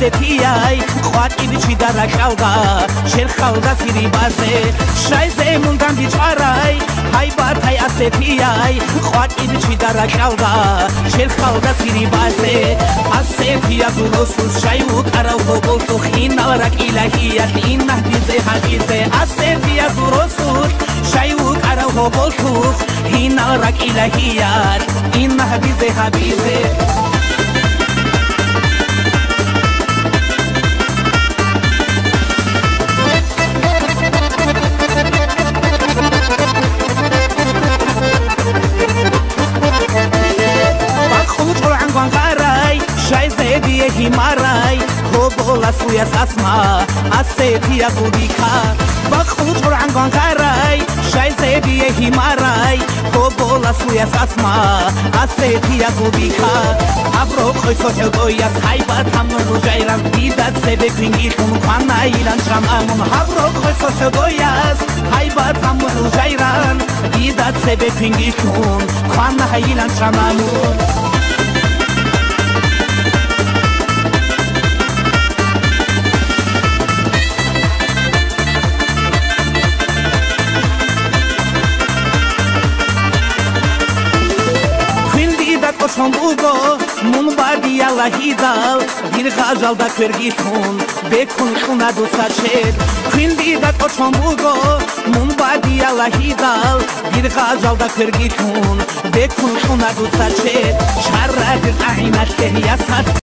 ესეთია აი ყვატკივიჩი დარაკალდა შენ ხალდა სირიბაზე. შაიზე მუნგან დიჭარაი აი ბათაი ასეთია აი ყვატკივიჩი დარაკალდა შენ ხალდა სირიბაზე. ასეთია გულოსულ შაი უკარავ გოგოლტო ხინალ რაკილაჰია ინა დიზე ჰაგიზე ასეთია გულოსულ შაი უკარავ გოგოლტო ხინალ რაკილაჰია ინა დიზე ჰაბიზე. Ҳимарай ҳобола суяс асма асетия будика ба хучурангонгарай шайзедие ҳимарай ҳобола суяс асма асетия будика абро қойсохелгояс ҳайбат ҳамнуружайран дидат себекингихун қанаилан шамамун абро қойсохелгояс ҳайбат ҳамнуружайран дидат себекингихун қанаилан шамамун Doşan ugo, mun badi alla hidal Bir gajal da kırgi tun, bekun kuna dusa şer Kindi da koçan ugo, mun badi alla hidal Bir gajal da kırgi tun, bekun kuna dusa şer Şarra bir ahinaş tehya sat